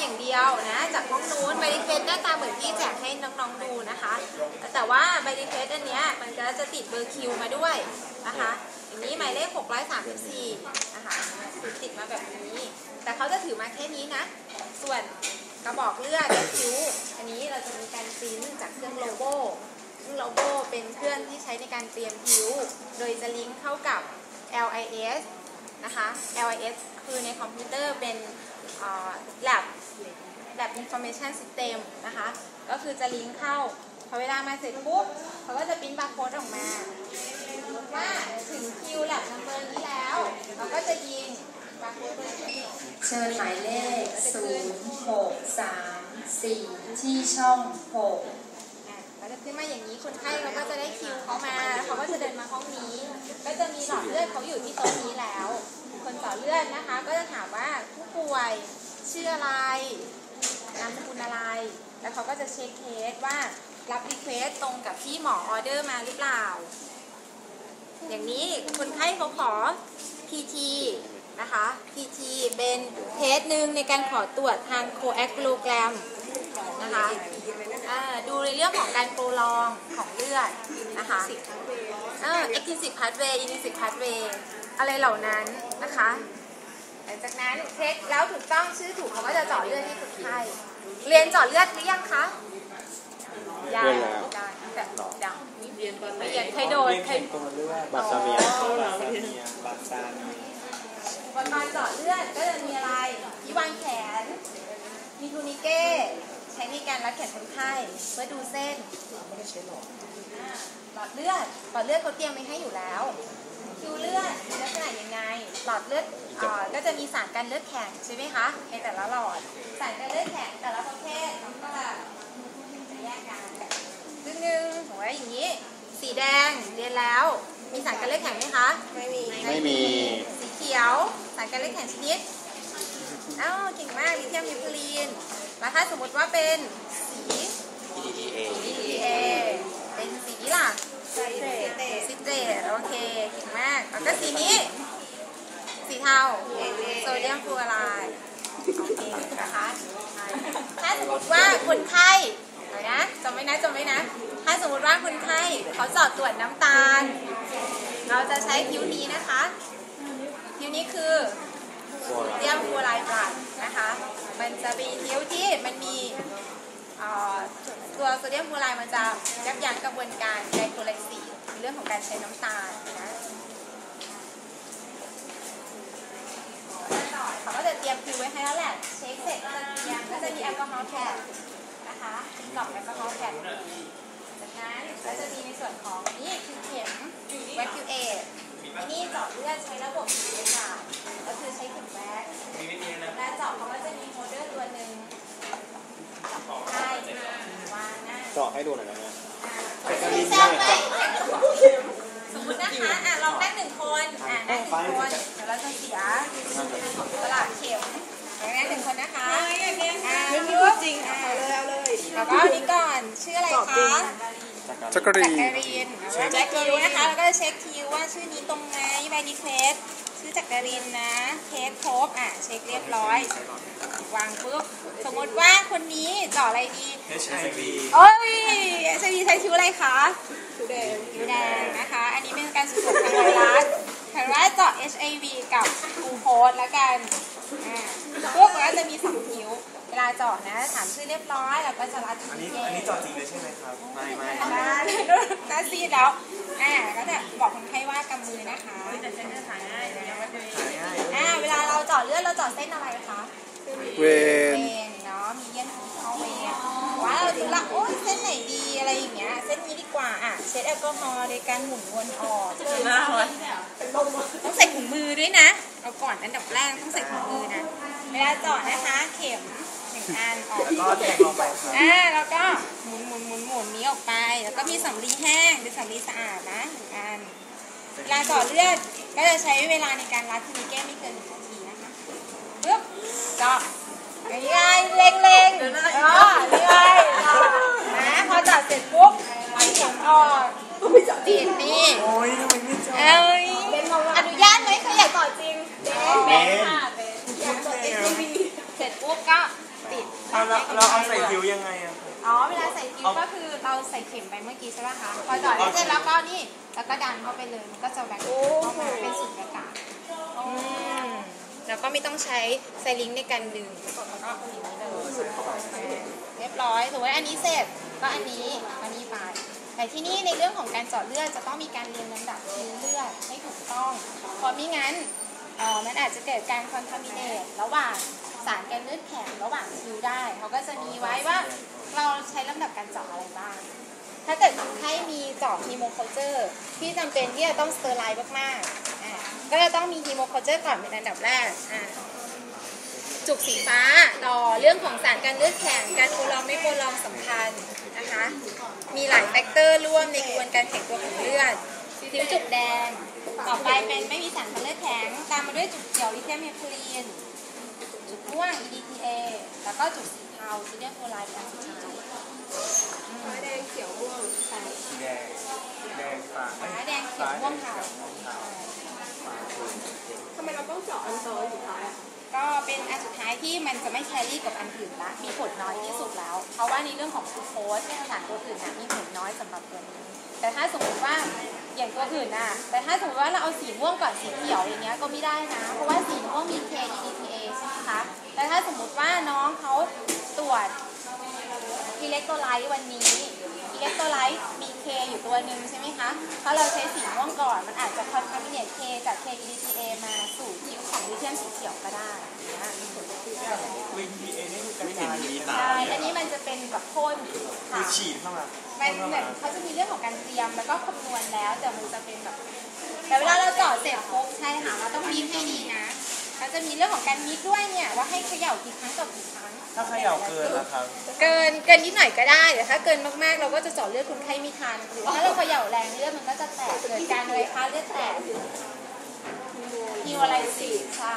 อย่างเดียวนะ จากห้องนู้นไมดิเฟสหน้าตาเหมือนที่แจกให้น้องๆดูนะคะ แต่ว่าไมดิเฟสอันเนี้ยมันก็จะติดเบอร์คิวมาด้วยนะคะอย่างนี้หมายเลข634นะคะติดมาแบบนี้ แต่เขาจะถือมาแค่นี้นะ ส่วนกระบอกเลือดคิ้ว อันนี้เราจะมีการปริ้นจากเครื่องโลโบซึ่งโลโบเป็นเครื่องที่ใช้ในการเตรียมคิ้ว โดยจะลิงก์เข้ากับ LIS นะคะ LIS คือในคอมพิวเตอร์เป็นเอ่อ lab lab information system นะคะ ก็คือจะลิงก์เข้า พอเวลามาเสร็จปุ๊บเขาก็จะปริ้นบาร์โค้ดออกมา ว่าถึงคิว lab number นี้แล้ว เราก็จะยิงบาร์โค้ดตัวนี้เชิญหมายเลข 0 6 3 4 ที่ช่อง6อะเราจะขึ้นมาอย่างนี้คนไข้เราก็จะได้คิวเขามาแล้วเขาก็จะเดินมาห้องนี้ ก็จะมีหลอดเลือดเขาอยู่ที่โต๊ะนี้แล้ว คนต่อเลือดนะคะ ก็จะถามว่าผู้ป่วย ชื่ออะไร นามสกุลอะไร แล้วเขาก็จะเช็คเคสว่า lab request ตรงกับที่หมอออเดอร์มาหรือเปล่า อย่างนี้คนไข้เขาขอ PT นะคะ PT เป็น test หนึ่งในการขอตรวจทาง coagulogram นะคะดูในเรื่องของการ prolongของเลือดนะคะเออ extensive pathway intensive pathway อะไรเหล่านั้นนะคะ หลังจากนั้นเช็คแล้วถูกต้องชื่อถูกเขาก็จะเจาะเลือดให้คนไข้เรียนเจาะเลือดหรือยังคะยังเรียนแล้วยังแต่ยังเรียนตอนไหนไม่เรียนเคยโดนเคยตัวเลือดบัตรซาเมียบัตรซาเมียบัตรซาเมียอุปกรณ์เจาะเลือดก็จะมีอะไรที่วางแขน มีทูนิเก้ใช้ในการรัดแขนคนไข้เพื่อดูเส้นอ่าหลอดเลือดหลอดเลือดเขาเตรียมไว้ให้อยู่แล้ว คิวเลือดมีลักษณะยังไง หลอดเลือดเอ่อก็จะมีสารกันเลือดแข็งใช่ไหมคะ ในแต่ละหลอด สารกันเลือดแข็งแต่ละประเภทมันก็จะจะแยกกันซึ่งหนึ่งหัวอย่างนี้ สีแดงเรียนแล้ว มีสารกันเลือดแข็งไหมคะ ไม่มี ไม่มี สีเขียว สารกันเลือดแข็งชนิดอ้าวเก่งมากลิเธียมนิวคลีน แล้วถ้าสมมติว่าเป็นสี EDA EDA เป็นสีนี้ล่ะ ซิเตตโอเคเก่งมากแล้วก็สีนี้ สีเทาโซเดียมฟลูออไรด์โอเคนะคะถ้าสมมติว่าคนไข้เดี๋ยวนะจำไว้นะจำไว้นะ ถ้าสมมติว่าคนไข้เขาเจอดตรวจน้ำตาล เราจะใช้คิ้วนี้นะคะคิ้วนี้คือเรียมฟูไลบลัดนะคะ มันจะเป็นคิ้วที่มันมีอ่อ ตัวโซเดียมฟูไลมันจะยับยั้งกระบวนการไกลโคไลซีเรื่องของการใช้น้ำตาลนะเขาก็จะเตรียมคิวไว้ให้แล้วแหละ เช็คเสร็จก็จะเตรียมก็จะมีแอลกอฮอล์แคปนะคะมีกล่องแอลกอฮอล์แคปจากนั้นก็จะมีในส่วนของนี่คือเข็มแวคคิวเอทอันนี้เจาะเลือดใช้ระบบสีค่ะก็คือใช้เข็มแวคและเจาะเขาก็จะมีโมเดอร์ตัวหนึ่งใช่วางหน้า เจาะให้ดูหน่อยนะแม่มีแซวไหมสมมตินะคะ อะลองนั่งหนึ่งคน อะนั่งหนึ่งคน เดี๋ยวเราจะเสียตลาดเข็มอย่างนั้นหนึ่งคนนะคะอะไม่พูดจริงอะเอาเลยเอาเลยแล้วก็อันนี้ก่อน ชื่ออะไรคะจักรีแจ็คการินแจ็คคิวนะคะ แล้วก็จะเช็คคิวว่าชื่อนี้ตรงไหมใบดีเควสชื่อจักรินนะ เคสครบ อะ เช็คเรียบร้อย วางปุ๊บสมมติว่าคนนี้เจาะอะไรดี HIV โอ้ยใช้ดีใช้คิวอะไรคะคิวแดงคิวแดงนะคะ อันนี้เป็นการสุ่มทางไวรัสไวรัสเจาะ HIV กับกลูโคสแล้วกันอ่าปุ๊บมันก็จะมีสองคิวเวลาเจาะนะ ถามชื่อเรียบร้อย แล้วก็จะรัดทีอันนี้เกอันนี้จอดจริงเลยใช่ไหมครับ ไม่ไม่หน้าหน้าซีดแล้วอ่าก็จะบอกคนไข้ว่ากำมือนะคะแต่ฉันจะถ่ายง่ายแต่ยังไม่เคยหายง่ายอ่าเวลาเราเจาะเลือดเราเจาะเส้นอะไรคะ เวเวนเนาะมีเย็นเข้าเวนว่าเราถึงละโอ้ยเส้นไหนดีอะไรอย่างเงี้ยเส้นนี้ดีกว่าอะเช็ดแอลกอฮอล์โดยการหมุนวนออกต้องใส่ถุงมือด้วยนะ เอาก่อนอันดับแรกต้องใส่ถุงมือนะเวลาจาะนะคะเข็มหนึ่งอันออกแล้วก็แทงลงไปอ่าแล้วก็หมุนหมุนหมุนหมุนนี้ออกไป แล้วก็มีสำลีแห้งเป็นสำลีสะอาดนะหนึ่งอันเวลาเจาะเลือดก็จะใช้เวลาในการรัดทีแก้ไม่เกินหนึ่งนาทีนะคะปึ๊บจาะ อย่างนี้ไงเล็งเล็งอ๋อนี่ไงนะพอจาะเสร็จปุ๊บเอาเข็มออกปิดนี่โอ้ยทำไมไม่จอดเอ้ยอนุญาตไหมใครอยากเจาะจริงเบนค่ะเบนเสร็จปุ๊บก็เอาแล้วเราเอาใส่คิ้วยังไงอะอ๋อเวลาใส่คิ้วก็คือเราใส่เข็มไปเมื่อกี้ใช่ป่ะคะพอเจอดได้เสร็จแล้วก็นี่แล้วก็ดันเข้าไปเลยมันก็จะแบกเข้ามาเป็นสุญญากาศอืม แล้วก็ไม่ต้องใช้ไซลิงในการดึงแล้วก็อย่างนี้เลยเรียบร้อยสมมติอันนี้เสร็จก็อันนี้อันนี้ไปแต่ที่นี่ในเรื่องของการเจาะเลือดจะต้องมีการเรียงลำดับคิวเลือดให้ถูกต้องเพราะไม่งั้นอ่อมันอาจจะเกิดการ contaminate ระหว่างสารกันเลือดแข็งระหว่างคิวได้เขาก็จะมีไว้ว่าเราใช้ลำดับการเจาะอะไรบ้าง ถ้าเกิดคนไข้มีเจาะ hemoculture ที่จำเป็นที่จะต้อง sterile มากๆ ก็จะต้องมี hemoculture ก่อนเป็นอันดับแรกอะจุกสีฟ้าต่อเรื่องของสารกันเลือดแข็งการ prolong ไม่ prolong สำคัญนะคะมีหลาย factor ร่วมในกระบวนการแข็งตัวของเลือดสิวจุกแดง ต่อไปเป็นไม่มีสารกันเลือดแข็ง ตามมาด้วยจุกเขียว lithium heparin จุกม่วง EDTA แล้วก็จุกสีเทา sodium fluoride อันสุดท้ายฟ้าแดงเขียวม่วงใส่สีแดงสีแดงฟ้าฟ้าแดงเขียวม่วงเทา ทำไมเราต้องเจาะอันสุดท้าย ก็เป็นอันสุดท้ายที่มันจะไม่แครี่กับอันอื่นละมีผลน้อยที่สุดแล้ว เพราะว่าในเรื่องของกลูโคสสารตัวอื่นนะมีผลน้อยสำหรับตัวนี้ แต่ถ้าสมมติว่าอย่างตัวอื่นน่ะ แต่ถ้าสมมติว่าเราเอาสีม่วงก่อนสีเขียวอย่างเงี้ยก็ไม่ได้นะ เพราะว่าสีม่วงมี K EDTA ใช่ไหมคะ แต่ถ้าสมมติว่าน้องเขาตรวจ อิเล็กโทรไลต์วันนี้อิเล็กโทรไลต์มี K อยู่ตัวหนึ่งใช่ไหมคะ เพราะเราใช้สีม่วงก่อน มันอาจจะคอนทามิเนต K จาก K EDTA มาสู่คิ้วของลิเธียมสีเขียวก็ได้นะมีผลวินพีเอนี่คือกระจายใช่อันนี้มันจะเป็นแบบพ่นคืค่ะอฉีดเข้ามามันเหมือนเขาจะมีเรื่องของการเตรียมแล้วก็คำนวณแล้วแต่มันจะเป็นแบบแต่เวลาเราเจาะเสร็จปุ๊บใช่ค่ะเราต้องมิกให้ดีนะเขาจะมีเรื่องของการมิกด้วยเนี่ยว่าให้เขย่ากี่ครั้งต่อกี่ครั้ง ถ้าเขย่าเกินนะครับ เกินเกินนิดหน่อยก็ได้แต่ถ้าเกินมากๆ เราก็จะเจาะเลือดคนไข้ไม่ทันหรือถ้าเราเขย่าแรงเลือดมันก็จะแตกเกิดการอะไรคะเลือดแตกฮิวอะไรสิใช่